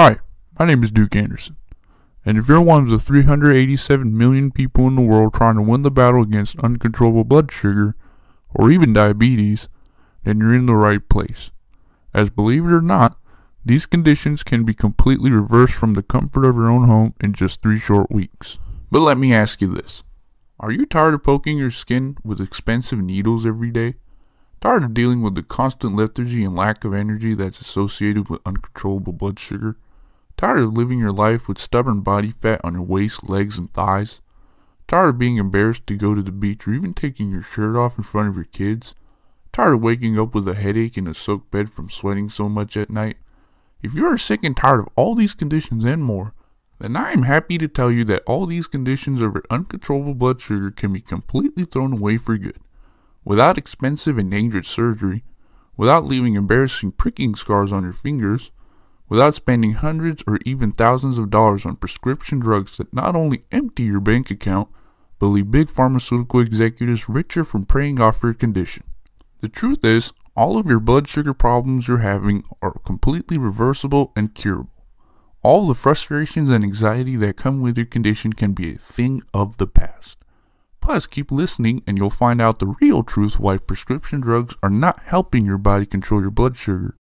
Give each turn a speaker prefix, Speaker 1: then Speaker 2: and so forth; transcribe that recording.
Speaker 1: Hi, my name is Duke Anderson, and if you're one of the 387 million people in the world trying to win the battle against uncontrollable blood sugar, or even diabetes, then you're in the right place. As believe it or not, these conditions can be completely reversed from the comfort of your own home in just three short weeks. But let me ask you this. Are you tired of poking your skin with expensive needles every day? Tired of dealing with the constant lethargy and lack of energy that's associated with uncontrollable blood sugar? Tired of living your life with stubborn body fat on your waist, legs, and thighs? Tired of being embarrassed to go to the beach or even taking your shirt off in front of your kids? Tired of waking up with a headache and a soaked bed from sweating so much at night? If you are sick and tired of all these conditions and more, then I am happy to tell you that all these conditions of your uncontrollable blood sugar can be completely thrown away for good without expensive and dangerous surgery, without leaving embarrassing pricking scars on your fingers, without spending hundreds or even thousands of dollars on prescription drugs that not only empty your bank account, but leave big pharmaceutical executives richer from preying off your condition. The truth is, all of your blood sugar problems you're having are completely reversible and curable. All the frustrations and anxiety that come with your condition can be a thing of the past. Plus, keep listening and you'll find out the real truth why prescription drugs are not helping your body control your blood sugar,